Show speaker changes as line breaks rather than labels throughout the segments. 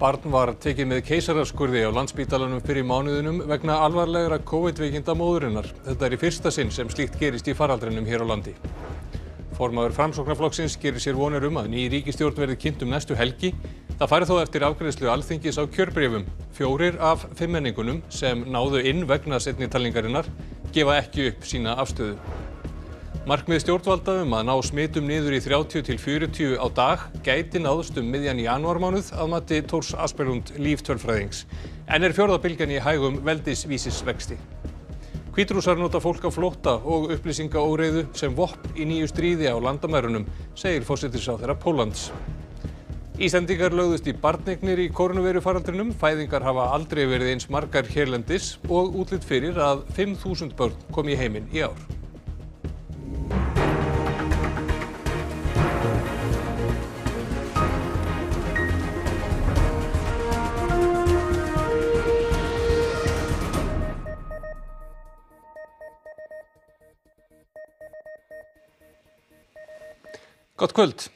Barn var tekið með keisaraskurði á landsbítalanum fyrir mánuðinum vegna alvarlegra COVID-veikinda móðurinnar. Þetta er í fyrsta sinn sem slíkt gerist í faraldrinum hér á landi. Formaður framsóknarflokksins gerir sér vonir um að ný ríkistjórn verði kynnt um næstu helgi. Það færi þó eftir afgreðslu alþingis á kjörbreyfum. Fjórir af fimmenningunum sem náðu inn vegna setni talningarinnar gefa ekki upp sína afstöðu. Markmið stjórnvalda um að ná smitum niður í 30 til 40 á dag gæti náðst um miðjan janúarmánuð að mati Tórs Asperlund líftölfræðings en er fjórðabilgan í hægum veldisvísisvexti. Hvítrúsar nota fólk á flótta og upplýsingaóreiðu sem vopn í nýju stríði á landamærunum, segir fósittisáþera Póllands. Ísendingar lögðust í barnignir í koronavirufaraldrinum, fæðingar hafa aldrei verið eins margar hérlendis og útlitt fyrir að 5.000 börn kom í heiminn í ár. Gott kvöld.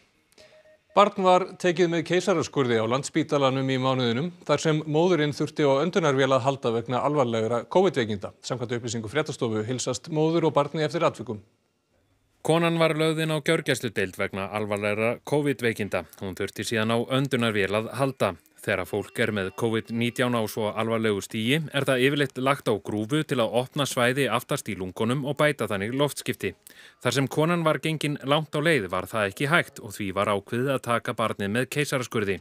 Barn var tekið með keisaraskurði á landsbítalanum í mánuðinum þar sem móðurinn þurfti á öndunarvél að halda vegna alvarlegra COVID-veikinda. Samkvæmt upplýsingu fréttastofu hilsast móður og barni eftir atvikum.
Konan var lögðin á gjörgjæsludeild vegna alvarlegra COVID-veikinda. Hún þurfti síðan á öndunarvél að halda. Þegar fólk er með COVID-19 á svo alvarlegu stígi er það yfirleitt lagt á grúfu til að opna svæði aftast í lungunum og bæta þannig loftskipti. Þar sem konan var gengin langt á leið var það ekki hægt og því var ákveðið að taka barnið með keisaraskurði.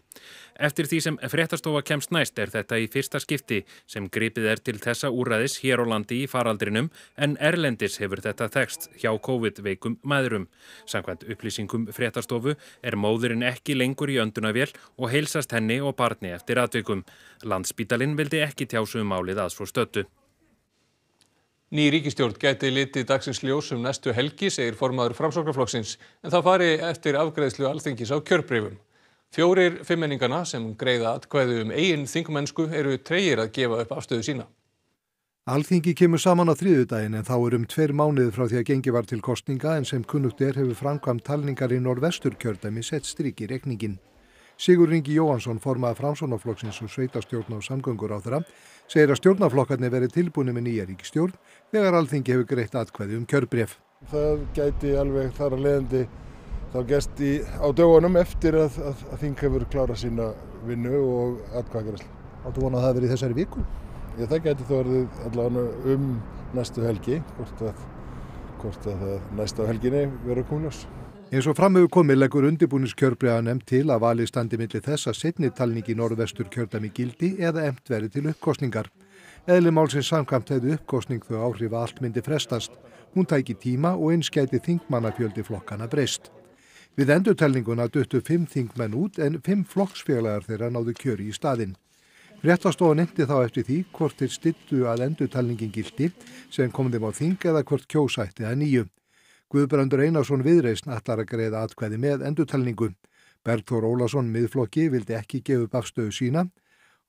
Eftir því sem fréttastofa kemst næst er þetta í fyrsta skipti sem gripið er til þessa úræðis hér á landi í faraldrinum en Erlendis hefur þetta þekst hjá COVID-veikum maðurum. Samkvæmt upplýsingum fréttastofu er móðurinn ekki lengur í öndunavél og heilsast henni og barni eftir atvikum. Landspítalinn vildi ekki tjásu um málið að svo stöttu.
Ný ríkistjórn gæti litið dagsins ljós um næstu helgi, segir formaður framsóknarflokksins, en það fari eftir afgreðslu alþingis á kjörbreyfum. Fjórir fimmenningana sem greiða atkvæðu um eigin þingmennsku eru treyir að gefa upp afstöðu sína.
Alþingi kemur saman á þriðudaginn en þá er um tveir mánuði frá því að gengi var til kostninga en sem kunnugt er hefur framkvæmt talningar í norðvestur kjördæmi sett strik í rekningin. Sigur Ringi Jóhansson formaði framsónaflokksins og sveitastjórn á samgöngur á þeirra segir að stjórnaflokkarnir verið tilbúinu með nýja ríkistjórn þegar alþingi hefur greitt atkvæði um kjörbref.
Það gæti alveg þar að leiðandi þá gæst í á dögunum eftir að, að, að þing hefur klárað sína vinnu og atkvæðgræslu.
Áttu vonað að það verið í þessari viku?
Já, það gæti þó verið allavega um næstu helgi, hvort að, hvort að næsta helginni verður kúnljós.
Eins og framöfu komið leggur undirbúniskjörbreða nefnd til að vali standi millir þess að setnitalning í norðvestur kjördami gildi eða emt verið til uppkostningar. Eðli málsins samkvæmt hefði uppkostning þau áhrif að allt myndi frestast. Hún tæki tíma og einskæti þingmannafjöldi flokkana breyst. Við endurtelninguna duttu fimm þingmenn út en fimm flokksfélagar þeirra náðu kjöri í staðinn. Réttastofa nefndi þá eftir því hvort þeir stittu að endurtalningin gildi sem kom þeim á þing eða hvort kjósætti að nýju. Guðbrandur Einarsson viðreysn ætlar að greiða atkvæði með endurtalningu. Bergþór Ólason miðflokki vildi ekki gefa upp afstöðu sína.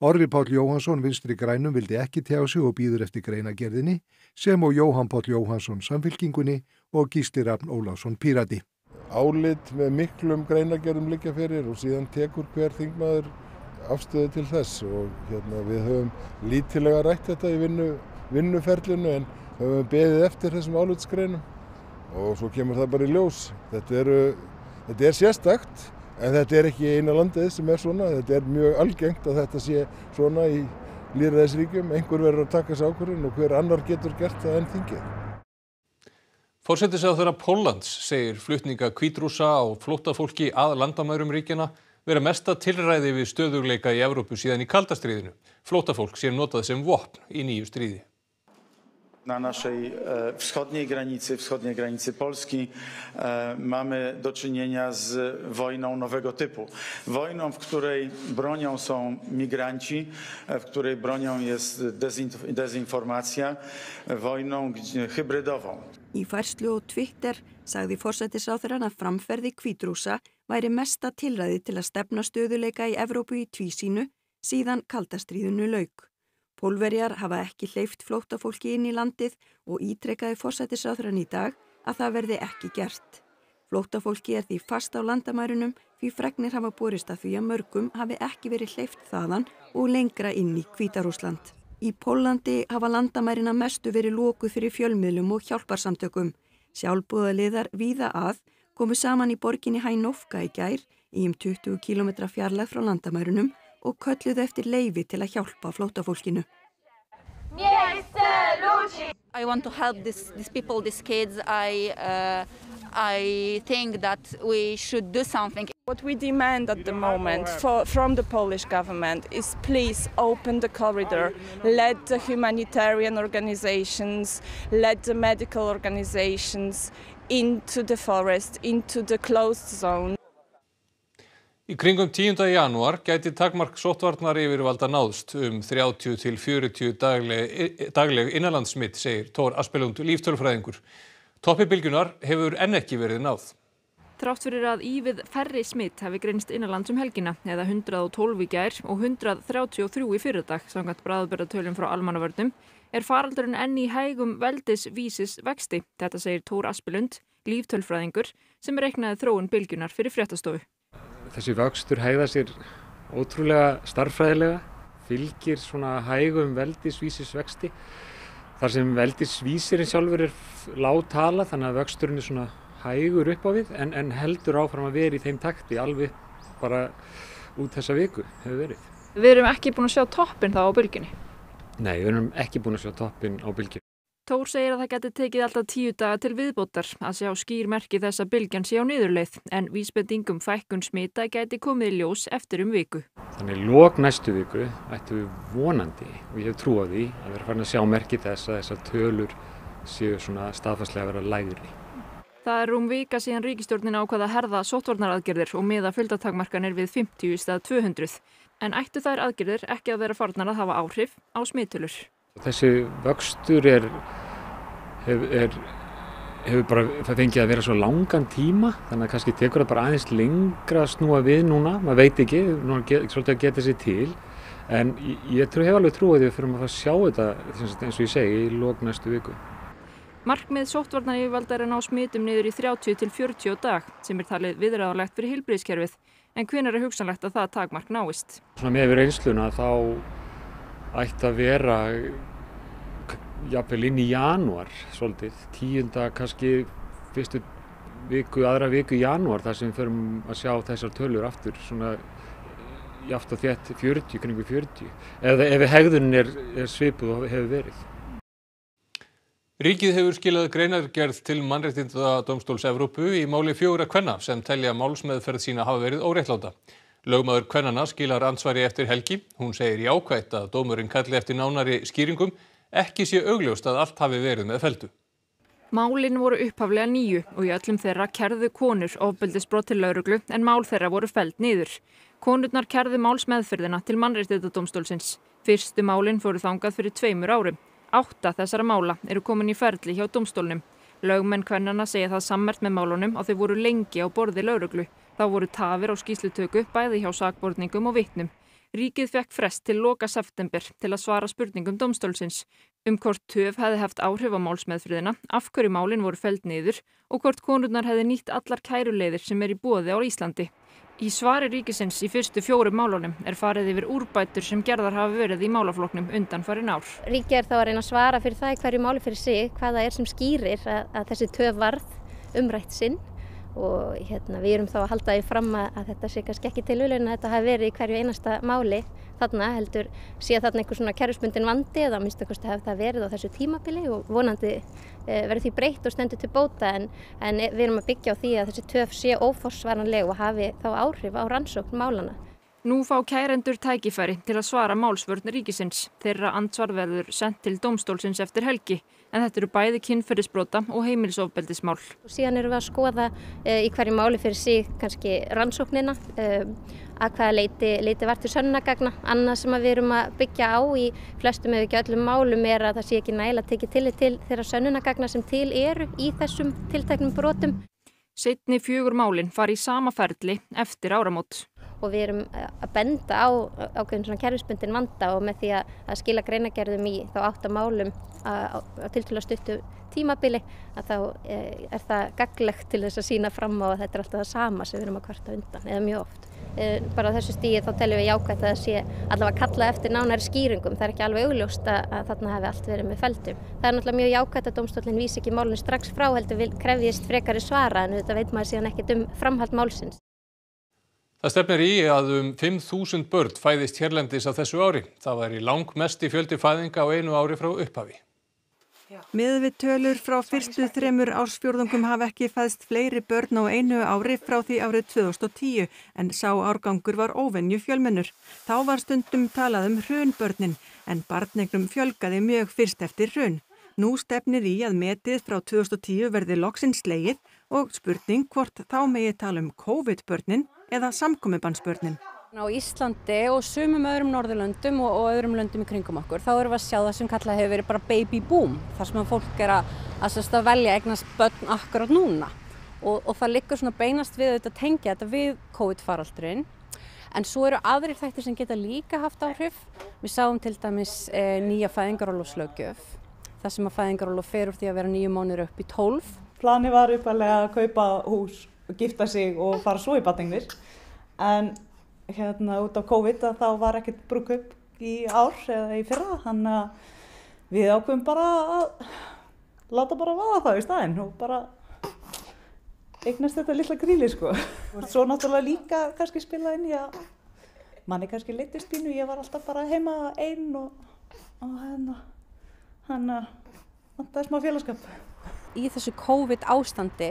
Orri Páll Jóhansson vinstri grænum vildi ekki tjá sig og býður eftir greinagerðinni sem og Jóhann Páll Jóhansson samfylkingunni og Gísli Rafn Ólásson Pírati.
Álit með miklum greinagerðum líka fyrir og síðan tekur hver þingmaður afstöðu til þess og hérna, við höfum lítilega rætt þetta í vinnu, vinnuferlinu en höfum beðið eftir þessum álitsgreinum og svo kemur það bara í ljós. Þetta, eru, þetta er sérstakt en þetta er ekki eina landið sem er svona. Þetta er mjög algengt að þetta sé svona í líðræðisríkjum. Einhver verður að taka þessu ákvörðin og hver annar getur gert það enn þingið.
Fórsetisjáþurra Póllands segir flutninga kvítrúsa og flóttafólki að landamærum ríkjana vera mesta tilræði við stöðugleika í Evrópu síðan í kaldastriðinu. Flóttafólk sé notað sem vopn í nýju stríði.
Na naszej wschodniej granicy, wschodniej granicy Polski mamy do czynienia z wojną nowego typu. Wojną, w której bronią są migranci, w której bronią jest dezinformacja, wojną hybrydową.
Í færslu og Twitter sagði forsættisráþurann að framferði kvítrúsa væri mesta tilræði til að stefna stöðuleika í Evrópu í tvísínu síðan kaldastriðinu lauk. Pólverjar hafa ekki hleyft flóttafólki inn í landið og ítrekkaði forsættisráþurann í dag að það verði ekki gert. Flóttafólki er því fast á landamærunum því fregnir hafa borist að því að mörgum hafi ekki verið hleyft þaðan og lengra inn í Hvítarúsland. Í Pólandi hafa landamærina mestu verið lókuð fyrir fjölmiðlum og hjálparsamtökum. Sjálfbúðaliðar víða að komu saman í borginni Hænofka í gær í um 20 km fjarlæð frá landamærunum og kölluðu eftir leifi til að hjálpa flóttafólkinu.
I want to help this, these people, these kids. I, uh, I think that we should do something.
What we demand at the moment for, from the Polish government is please open the corridor, let the humanitarian organizations, let the medical organizations into the forest, into the closed zone.
Í kringum 10. janúar gæti takmark sóttvarnar yfirvalda náðst um 30 til 40 dagleg, dagleg innanlandsmitt, segir Tór Aspelund líftölfræðingur. Toppi bylgunar hefur enn ekki verið náð.
Trátt fyrir að ívið færri smitt hafi grinst innanlands um helgina eða 112 í gær og 133 í fyrirdag samkvæmt bræðbörðatölum frá almannavörnum er faraldurinn enn í hægum veldis vísis vexti. Þetta segir Tór Aspelund, líftölfræðingur sem reiknaði þróun bylgunar fyrir fréttastofu
þessi vöxtur hægða sér ótrúlega starffræðilega, fylgir svona hægum veldisvísisvexti. Þar sem veldisvísirinn sjálfur er láttala þannig að vöxturinn er svona hægur upp á við en, en heldur áfram að vera í þeim takti alveg bara út þessa viku hefur verið.
Við erum ekki búin að sjá toppin þá á bylginni?
Nei, við erum ekki búin að sjá toppin á bylginni.
Tór segir að það geti tekið alltaf tíu daga til viðbótar að sjá skýrmerki þess að bylgjan sé á niðurleið en vísbendingum fækkun smita geti komið í ljós eftir um viku.
Þannig lók næstu viku ættu við vonandi og ég hef trú á því að vera farin að sjá merki þess að þessar tölur séu svona staðfarslega að vera lægri.
Það er um vika síðan ríkistjórnin ákvaða að herða sóttvarnaraðgerðir og miða fylgdatakmarkanir við 50 stað 200 en ættu þær aðgerðir ekki að vera farnar að hafa áhrif á smittulur.
Þessi vöxtur er, hefur, er, hefur bara fengið að vera svo langan tíma þannig að kannski tekur það bara aðeins lengra að snúa við núna, maður veit ekki, get, svolítið að geta sér til en ég, trú, hef alveg trúið að við fyrir að sjá þetta eins og ég segi í lók næstu viku.
Markmið sóttvarnar yfirvaldar er ná smitum niður í 30 til 40 dag sem er talið viðræðalegt fyrir hilbriðskerfið en hvenar er hugsanlegt að það takmark náist?
Svona með við reynsluna þá ætti að vera jafnvel inn í janúar svolítið, tíunda kannski fyrstu viku, aðra viku í janúar þar sem við förum að sjá þessar tölur aftur svona jáft og þétt 40, kringu 40 ef, ef hegðunin er, er svipuð og hefur verið.
Ríkið hefur skilað greinargerð til mannréttinda domstóls Evrópu í máli fjóra kvenna sem telja málsmeðferð sína hafa verið óreittláta. Lögmaður kvennana skilar ansvari eftir helgi. Hún segir jákvætt að dómurinn kalli eftir nánari skýringum ekki sé augljóst að allt hafi verið með feldu.
Málin voru upphaflega nýju og í öllum þeirra kerðu konur ofbeldisbrot til lauruglu en mál þeirra voru feld niður. Konurnar kerðu málsmeðferðina til mannréttindadómstólsins. Fyrstu málin fóru þangað fyrir tveimur árum. Átta þessara mála eru komin í ferli hjá domstólnum. Lögmenn kvennana segja það sammert með málunum að þau voru lengi á borði lauruglu. Þá voru tafir á skýslutöku bæði hjá sakborningum og vittnum. Ríkið fekk frest til loka september til að svara spurningum domstólsins um hvort töf hefði haft áhrif á málsmeðfriðina, af hverju málinn voru feld niður og hvort konurnar hefði nýtt allar kæruleiðir sem er í bóði á Íslandi. Í svari ríkisins í fyrstu fjórum málunum er farið yfir úrbætur sem gerðar hafi verið í málafloknum undan farin ár.
Ríkið er þá að reyna að svara fyrir það hverju máli fyrir sig, hvaða er sem skýrir að, að þessi töf varð umrætt sinn og hérna, við erum þá að halda því fram að, þetta sé kannski ekki til ulegin að þetta hafi verið í hverju einasta máli þarna heldur sé þarna einhver svona kerfspundin vandi eða minnst okkurstu hefur það verið á þessu tímabili og vonandi e, verður því breytt og stendur til bóta en, en við erum að byggja á því að þessi töf sé óforsvaranleg og hafi þá áhrif á rannsókn málana.
Nú fá kærendur tækifæri til að svara málsvörn ríkisins. Þeirra ansvarverður sendt til domstólsins eftir helgi en þetta eru bæði kynferðisbrota og heimilisofbeldismál.
Og síðan eru við að skoða e, í hverju máli fyrir sig kannski rannsóknina, e, að hvaða leiti, leiti var til sönnagagna. Annað sem við erum að byggja á í flestum eða ekki öllum málum er að það sé ekki að tekja til til þeirra sönnunagagna sem til eru í þessum tilteknum brotum.
Setni fjögur málinn fari í sama ferli eftir áramót
og við erum eh, að benda á ákveðin svona kerfisbundin vanda og með því að, að skila greinagerðum í þá áttamálum á tiltvöla stuttu tímabili að þá eh, er það gaglegt til þess að sína fram á að þetta er alltaf það sama sem við erum að kvarta undan eða mjög oft. Eh, bara á þessu stíði þá teljum við jákvæmt að það sé allavega kalla eftir nánæri skýringum. Það er ekki alveg augljóst að þarna hefði allt verið með feldum. Það er náttúrulega mjög jákvæmt að domstólinn vísi ekki málunum strax frá heldur krefjist frekari svara en þetta veit maður síðan ekkert um framhald málsins.
Það stefnir í að um 5.000 börn fæðist hérlendis á þessu ári. Það væri langmest í fjöldi fæðinga á einu ári frá upphafi.
Með við tölur frá fyrstu þremur ársfjórðungum hafa ekki fæðst fleiri börn á einu ári frá því árið 2010 en sá árgangur var óvenju fjölmennur. Þá var stundum talað um hrunbörnin en barnegnum fjölgaði mjög fyrst eftir hrun. Nú stefnir í að metið frá 2010 verði loksins leið og spurning hvort þá megi tala um COVID-börnin eða samkomiðbannsbörnin.
Á Íslandi og sumum öðrum Norðurlöndum og, og öðrum löndum í kringum okkur þá erum við að sjá það sem kallað hefur verið bara baby boom þar sem að fólk er að, að, að velja eignast börn akkurat núna og, og það liggur svona beinast við að tengja þetta við COVID-faraldurinn en svo eru aðrir þættir sem geta líka haft áhrif. Við sáum til dæmis e, nýja fæðingarólofslaugjöf þar sem að fæðingarólof fer úr því að vera nýju mónir upp í tólf.
Plani var uppalega að kaupa hús gifta sig og fara svo í batningnir en hérna út á COVID þá var ekkert brúkup í ár eða í fyrra. Þannig að við ákveðum bara að láta bara vaða það í staðinn og bara eignast þetta lilla gríli sko. Og svo náttúrulega líka kannski spila inn í að manni kannski leittist bínu, ég var alltaf bara heima einn og, hérna hann að það er smá félagskap.
Í þessu COVID ástandi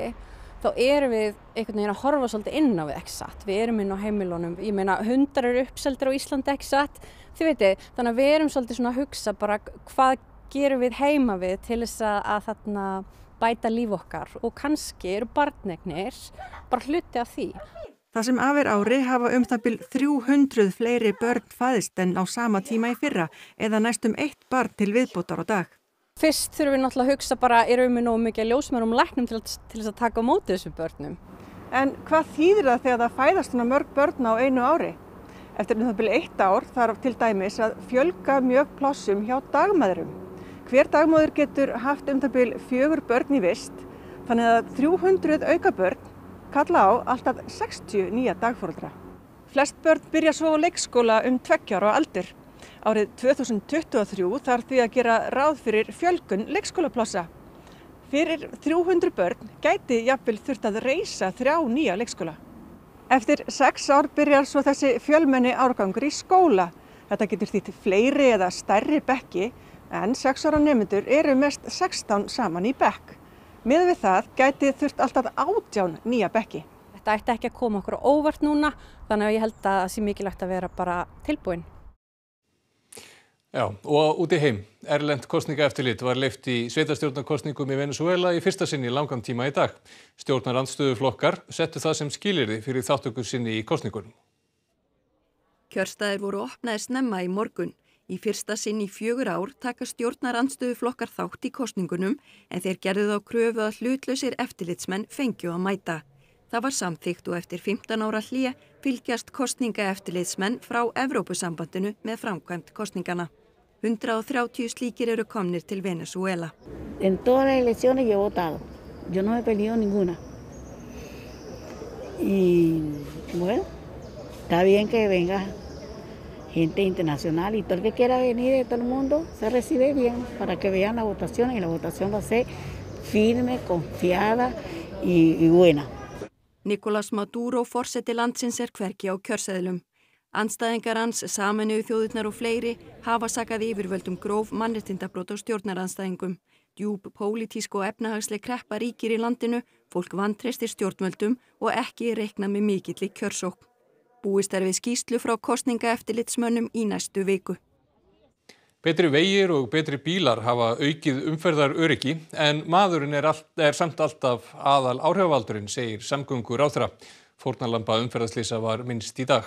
þá erum við einhvern veginn að horfa svolítið inn á við satt. Við erum inn á heimilónum, ég meina hundar eru uppseldir á Íslandi satt, þið veitir, þannig að við erum svolítið svona að hugsa bara hvað gerum við heima við til þess að, að þarna bæta líf okkar og kannski eru barnegnir bara hluti af því.
Það sem afir ári hafa um það byrj 300 fleiri börn fæðist en á sama tíma í fyrra eða næstum eitt barn til viðbótar á dag.
Fyrst þurfum við náttúrulega að hugsa bara, erum við nógu mikið ljósmærum læknum til, til þess að taka á móti þessu börnum.
En hvað þýðir það þegar það fæðast svona mörg börn á einu ári? Eftir um það byrju eitt ár þarf til dæmis að fjölga mjög plássum hjá dagmæðurum. Hver dagmæður getur haft um það byrju fjögur börn í vist, þannig að 300 auka börn kalla á alltaf 60 nýja dagfóraldra. Flest börn byrja svo á leikskóla um tveggjar og aldur. Árið 2023 þarf því að gera ráð fyrir fjölgun leikskólaplássa. Fyrir 300 börn gæti jafnvel þurft að reysa þrjá nýja leikskóla. Eftir sex ár byrjar svo þessi fjölmenni árgangur í skóla. Þetta getur þýtt fleiri eða stærri bekki en sex ára nemyndur eru mest 16 saman í bekk. Með við það gæti þurft alltaf átján nýja bekki.
Þetta ætti ekki að koma okkur óvart núna þannig að ég held að það sé mikilvægt að vera bara tilbúin.
Já, og út í heim. Erlend kostningaeftirlit var leift í sveitastjórnarkostningum í Venezuela í fyrsta sinni langan tíma í dag. Stjórnar andstöðu flokkar settu það sem skilirði fyrir þáttökur sinni í kostningunum.
Kjörstaðir voru opnaði snemma í morgun. Í fyrsta sinn í fjögur ár taka stjórnar andstöðu flokkar þátt í kostningunum en þeir gerðu þá kröfu að hlutlausir eftirlitsmenn fengju að mæta. Það var samþygt og eftir 15 ára hlýja fylgjast kostningaeftirlitsmenn frá Evrópusambandinu með framkvæmt kostningana. 130 slíkir eru komnir til Venezuela.
En todas las elecciones yo he votado. Yo no he perdido ninguna. Y bueno, está bien que venga gente internacional y todo el que quiera venir de todo el mundo se recibe bien para que vean la votación y la votación va a ser firme, confiada y, y buena.
Nicolás Maduro forseti landsins er hverki á kjörseðlum. Anstæðingar hans, saminuðu þjóðurnar og fleiri hafa sakað yfirvöldum gróf mannrettindabrót á stjórnaranstæðingum. Djúb, pólitísk og efnahagsleg kreppa ríkir í landinu, fólk vantreistir stjórnvöldum og ekki reikna með mikill í kjörsók. Búist er við skýslu frá kostninga eftirlitsmönnum í næstu viku.
Betri vegir og betri bílar hafa aukið umferðar öryggi en maðurinn er, all, er samt alltaf aðal áhrifavaldurinn, segir samgöngur áþra. Fórnalampa umferðarslýsa var minnst í dag.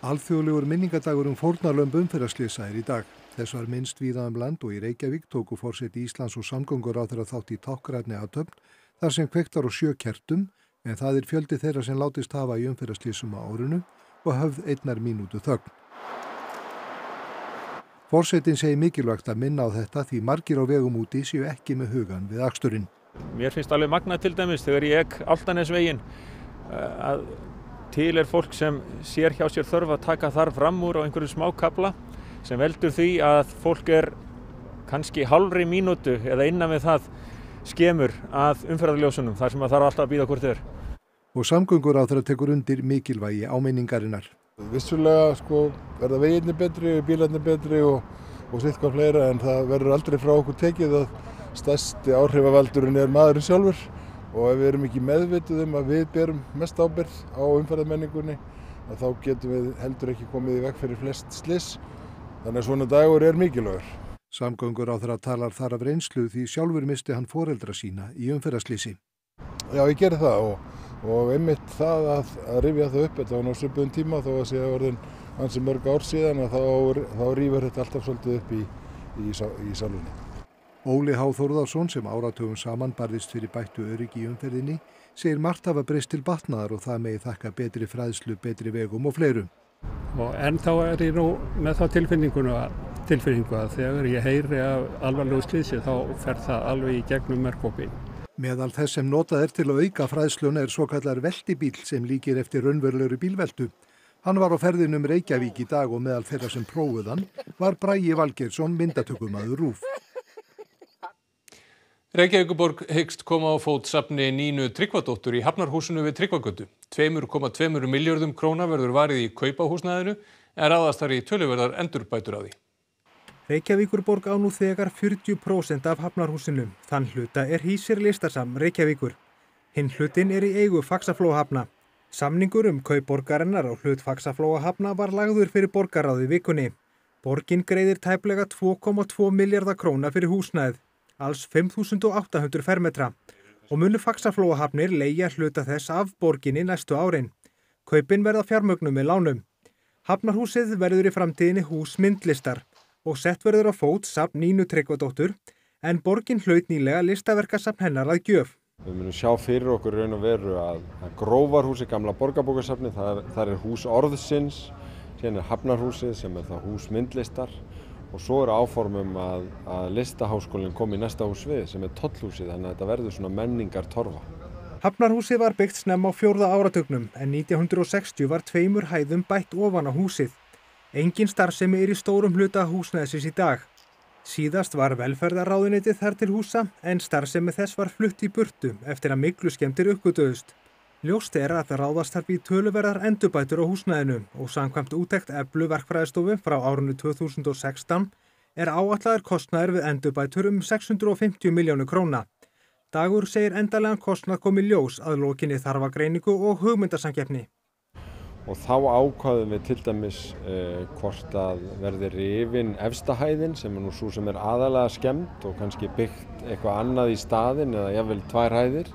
Alþjóðlegur minningadagur um fórnarlömb umferðarslýsa er í dag. Þess var minnst víða um land og í Reykjavík tóku fórseti Íslands og samgöngur á þeirra þátt í tákgræðni aðtöfn þar sem kvektar og sjö kertum en það er fjöldi þeirra sem látist hafa í umferðarslýsum á árunu og höfð einnar mínútu þögn. Forsetin segir mikilvægt að minna á þetta því margir á vegum úti séu ekki með hugan við aksturinn.
Mér finnst alveg magnað til dæmis þegar ég ek Altanesvegin að til er fólk sem sér hjá sér þörf að taka þar fram úr á einhverju smá kabla sem veldur því að fólk er kannski halvri mínútu eða innan við það skemur að umferðarljósunum þar sem það þarf alltaf að býða hvort þau er.
Og samgöngur á þeirra tekur undir mikilvægi ámeiningarinnar.
Vissulega sko verða veginni betri, bílarnir betri og, og sitt hvað fleira en það verður aldrei frá okkur tekið að stærsti áhrifavaldurinn er maðurinn sjálfur og ef við erum ekki meðvituð um að við berum mest ábyrð á umferðarmenningunni þá getum við heldur ekki komið í vekk fyrir flest sliss þannig að svona dagur er mikilvægur.
Samgöngur á þeirra talar þar af reynslu því sjálfur misti hann foreldra sína í umferðarslýsi.
Já, ég gerir það og, og einmitt það að, að rifja það upp, þetta var ná söpun tíma þó að sé að orðin hansi mörg ár síðan að þá, þá rýfur þetta alltaf svolítið upp í, í, í salunni.
Óli Há Þórðarsson sem áratugum saman barðist fyrir bættu öryggi í umferðinni segir margt hafa breyst til batnaðar og það megi þakka betri fræðslu, betri vegum og fleirum.
Og en þá er ég nú með þá tilfinningu að þegar ég heyri af alvarlegu slísi þá fer það alveg í gegnum merkópin.
Meðal þess sem notað er til að auka fræðsluna er svo kallar veltibíl sem líkir eftir raunverulegri bílveldu. Hann var á ferðinum Reykjavík í dag og meðal þeirra sem prófuðan var Brægi Valgeirsson myndatökumadur Rúf.
Reykjavíkuborg hyggst koma á fót safni Nínu Tryggvadóttur í Hafnarhúsinu við Tryggvagötu. 2,2 miljardum króna verður varið í kaupahúsnaðinu en ráðast þar í töluverðar endurbætur á því.
Reykjavíkurborg á nú þegar 40% af Hafnarhúsinu. Þann hluta er hýsir listasam Reykjavíkur. Hinn hlutin er í eigu Faxaflóahafna. Samningur um kaupborgarinnar á hlut Faxaflóahafna var lagður fyrir borgaráði vikunni. Borgin greiðir tæplega 2,2 miljardar króna fyrir húsnæð alls 5.800 fermetra og munu faksaflóahafnir leia hluta þess af borginni næstu árin. Kaupin verða fjármögnum með lánum. Hafnarhúsið verður í framtíðinni hús myndlistar og sett verður á fót safn Nínu Tryggvadóttur en borgin hlaut nýlega listaverkasafn hennar að gjöf.
Við munum sjá fyrir okkur raun og veru að, að grófarhúsi gamla borgarbókarsafni, það, það er hús orðsins, síðan er Hafnarhúsið sem er það hús myndlistar og svo eru áformum að, að listaháskólinn kom í næsta hús við sem er tollhúsið þannig að þetta verður svona menningar torfa.
Hafnarhúsið var byggt snemm á fjórða áratögnum en 1960 var tveimur hæðum bætt ofan á húsið. Engin starfsemi er í stórum hluta húsnæðsins í dag. Síðast var velferðaráðunitið þar til húsa en starfsemi þess var flutt í burtu eftir að miklu skemmtir uppgötuðust. Ljóst er að ráðast þarf í töluverðar endurbætur á húsnæðinu og samkvæmt útekt eflu verkfræðistofu frá árunni 2016 er áallar kostnæður við endurbætur um 650 miljónu króna. Dagur segir endalega kostnað komi ljós að lokinni þarfagreiningu og hugmyndasamkeppni.
Og þá ákvaðum við til dæmis eh, hvort að verði rifin efstahæðin sem er nú svo sem er aðalega skemmt og kannski byggt eitthvað annað í staðin eða jáfnvel tvær hæðir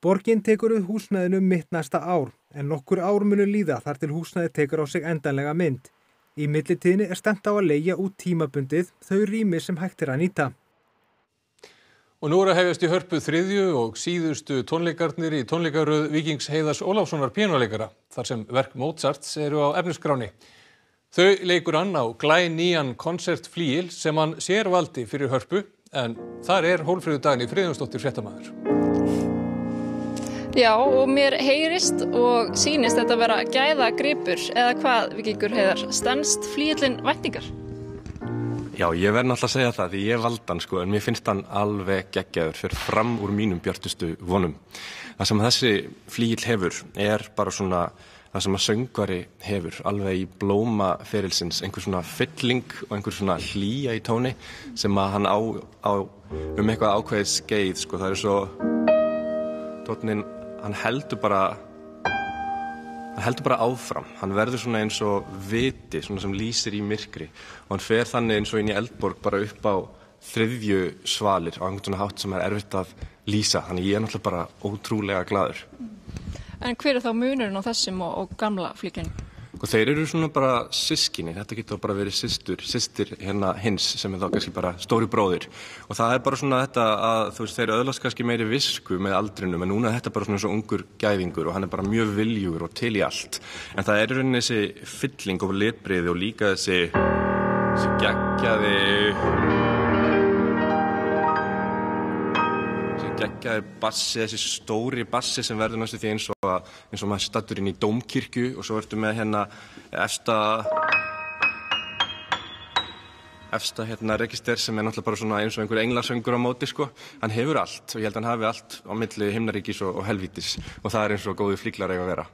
Borgin tekur við húsnæðinu mitt næsta ár en nokkur ár munu líða þar til húsnæði tekur á sig endanlega mynd. Í millitíðinni er stemt á að leia út tímabundið þau rými sem hægt er að nýta.
Og nú er að hefjast í hörpu þriðju og síðustu tónleikarnir í tónleikaröð Víkings Heiðars Óláfssonar pjánuleikara þar sem verk Mozarts eru á efnisgráni. Þau leikur hann á glæ nýjan koncertflíil sem hann sér valdi fyrir hörpu en þar er hólfröðu daginn í friðjónsdóttir fréttamaður.
Já og mér heyrist og sínist þetta að vera gæða gripur eða hvað vikingur heiðar stannst flíðlinn vætningar?
Já ég verð náttúrulega að segja það því ég vald hann sko en mér finnst hann alveg geggjaður fyrir fram úr mínum björtustu vonum. Það sem þessi flíl hefur er bara svona það sem að söngvari hefur alveg í blóma ferilsins einhver svona fylling og einhver svona hlýja í tóni sem að hann á, á um eitthvað ákveðið skeið sko það er svo tónin hann heldur bara hann heldur bara áfram. Hann verður svona eins og viti svona sem lýsir í myrkri. Og hann fer þannig eins og inn í eldborg bara upp á þriðju svalir á einhvern svona hátt sem er erfitt að lýsa. Þannig ég er náttúrulega bara ótrúlega gladur
En hver er þá munurinn á þessum og, og gamla flíkinn?
Og þeir eru svona bara sískinni, þetta getur bara verið sýstur, sýstir hérna hins sem er þá kannski bara stóri bróðir. Og það er bara svona þetta að þú veist þeir öðlast kannski meiri visku með aldrinum en núna er þetta bara svona svo ungur gæðingur og hann er bara mjög viljugur og til í allt. En það er rauninni þessi fylling og litbriði og líka þessi Þessi geggjaði geggjaði bassi, þessi stóri bassi sem verður næstu því eins og, að- eins og maður stattur inn í dómkirkju og svo ertu með hérna efsta efsta hérna register sem er náttúrulega bara svona eins og einhver englasöngur á móti sko. Hann hefur allt og ég held að hann hafi allt á milli himnaríkis og, og helvítis og það er eins og góðu flíklar eiga að vera.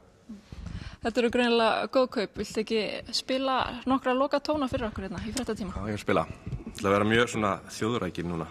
Þetta eru greinilega góð kaup. Viltu ekki spila nokkra loka tóna fyrir okkur hérna í fréttatíma?
Já, ég vil spila. Það ætla að vera mjög svona þjóðurækir núna.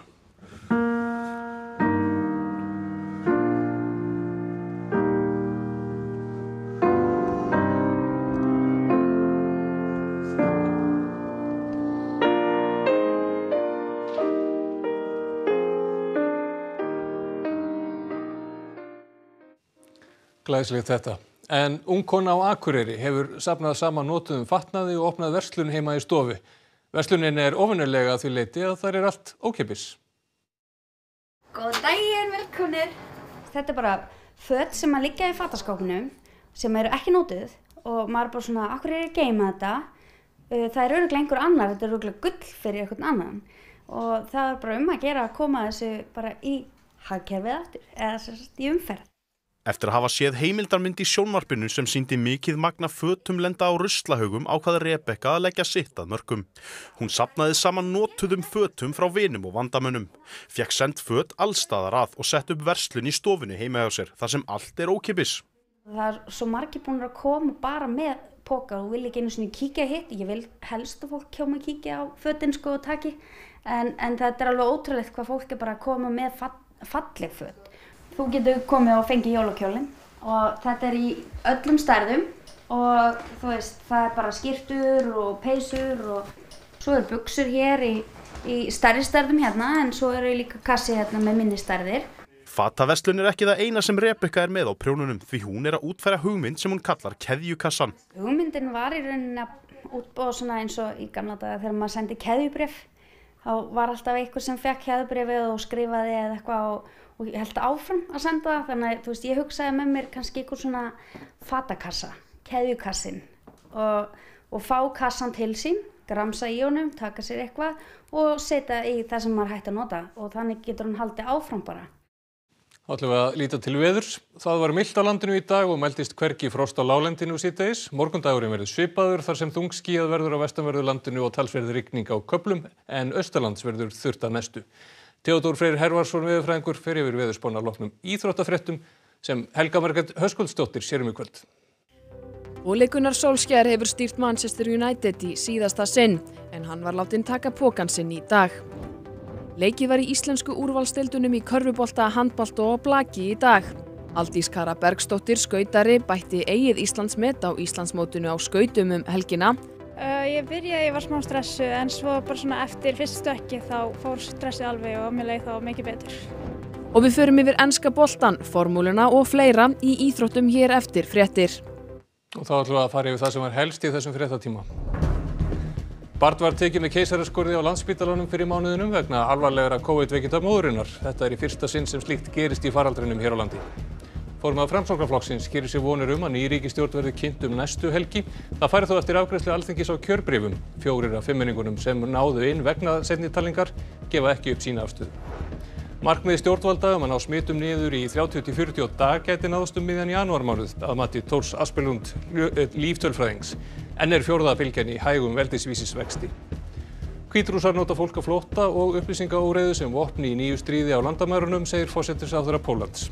Glæslegt þetta. En ungkona á Akureyri hefur safnað saman notuðum fatnaði og opnað verslun heima í stofu. Verslunin er ofinnulega því leiti að það er allt ókipis.
Góð daginn, velkonir. Þetta er bara föt sem að liggja í fataskápnum sem eru ekki nótuð og maður er bara svona, að geima þetta? Uh, Það er auðvitað einhver annar, þetta er auðvitað gull fyrir einhvern annan og það er bara um að gera að koma þessu bara í hagkerfið aftur eða í umferð.
Eftir að hafa séð heimildarmynd í sjónvarpinu sem síndi mikið magna fötum lenda á ruslahaugum ákvaði Rebekka að leggja sitt að mörgum. Hún sapnaði saman notuðum fötum frá vinum og vandamönnum. Fekk sendt föt allstaðar að og sett upp verslun í stofunni heima hjá sér þar sem allt er ókipis.
Það er svo margir búin að koma bara með póka og vil ekki einu svona kíkja hitt. Ég vil helst að fólk kjóma að kíkja á fötin sko og taki en, en þetta er alveg ótrúlegt hvað fólk er bara að koma með fall, falleg föt. Þú getur komið og fengið jólakjólinn og þetta er í öllum stærðum og þú veist það er bara skýrtur og peysur og svo eru buksur hér í, í stærri stærðum hérna en svo eru líka kassi hérna með minni stærðir.
Fataverslun er ekki það eina sem Rebekka er með á prjónunum því hún er að útfæra hugmynd sem hún kallar keðjukassan.
Hugmyndin var í rauninni að útbúa svona eins og í gamla daga þegar maður sendi keðjubref. Þá var alltaf einhver sem fekk keðjubrefið og skrifaði eða eitthvað og, og ég held áfram að senda það. Þannig að þú veist, ég hugsaði með mér kannski einhver svona fatakassa, keðjukassin og, og fá kassan til sín, gramsa í honum, taka sér eitthvað og setja í það sem maður hætti að nota og þannig getur hann haldið áfram bara.
Við að líta til veðurs. Það var mildt á landinu í dag og mæltist hvergi frost á lálendinu síðdeis. Morgundagurinn verður svipaður þar sem þungskíðað verður á vestanverðu landinu og talsverði rigning á köplum en austalands verður þurft að mestu. Theodór Freyr Hervarsson veðurfræðingur fer yfir veðurspána loknum íþróttafréttum sem Helga Margrét Höskuldsdóttir sérum í kvöld.
Ole Gunnar Solskjær hefur stýrt Manchester United í síðasta sinn en hann var látin taka pókan sinn í dag. Leikið var í íslensku úrvalstildunum í körfubolta, handbolta og blaki í dag. Aldís Kara Bergsdóttir skautari bætti eigið Íslandsmet á Íslandsmótinu á skautum um helgina.
Uh, ég byrjaði, ég var smá stressu en svo bara svona eftir fyrst stökki þá fór stressið alveg og mér leið þá mikið betur.
Og við förum yfir enska boltan, formúluna og fleira í íþróttum hér eftir fréttir.
Og þá ætlum við að fara yfir það sem var helst í þessum fréttatíma. Bart var tekið með keisaraskurði á landsspítalanum fyrir mánuðinum vegna alvarlegra COVID-veikinda móðurinnar. Þetta er í fyrsta sinn sem slíkt gerist í faraldrinum hér á landi. Formað framsóknarflokksins gerir sér vonur um að ný ríkistjórn verði kynnt um næstu helgi. Það færi þó eftir afgræslu alþingis á kjörbrifum. Fjórir af fimmenningunum sem náðu inn vegna setnitalningar gefa ekki upp sína afstöðu. Markmið stjórnvalda um að ná smitum niður í 30-40 dag gæti náðust um miðjan janúarmánuð að mati Tórs Aspelund líftölfræðings. Enn er fjórða fylgjan í hægum veldisvísisvexti. Hvítrúsar nota fólk á flótta og upplýsingaóreiðu sem vopni í nýju stríði á landamærunum, segir fósettisáþura Pólans.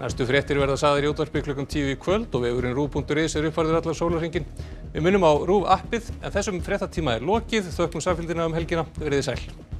Næstu fréttir verða saðir í útvarpi klukkum 10 í kvöld og vefurinn rúf.is er uppfærður allar sólarhingin. Við minnum á rúf appið en þessum fréttatíma er lokið. Þökkum samfélgina um helgina. Verðið sæl.